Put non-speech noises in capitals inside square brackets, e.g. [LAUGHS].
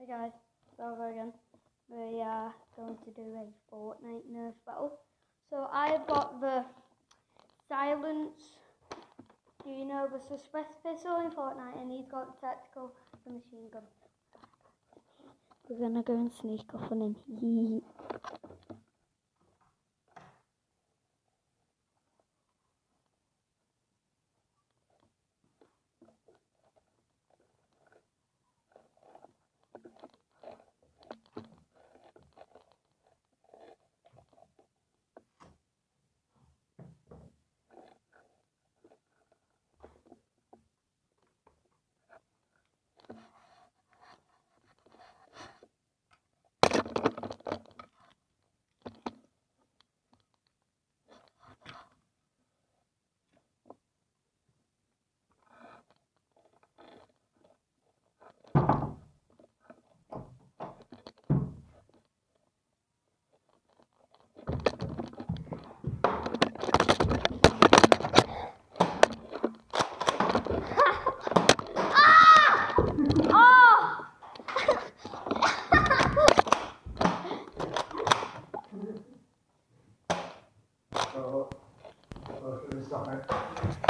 Hey guys, it's over again. We are going to do a Fortnite Nerf battle. So I've got the Silence, do you know the Suppress pistol in Fortnite and he's got the Tactical, the machine gun. We're gonna go and sneak off on him. [LAUGHS] Oh! Oh, oh, stop it.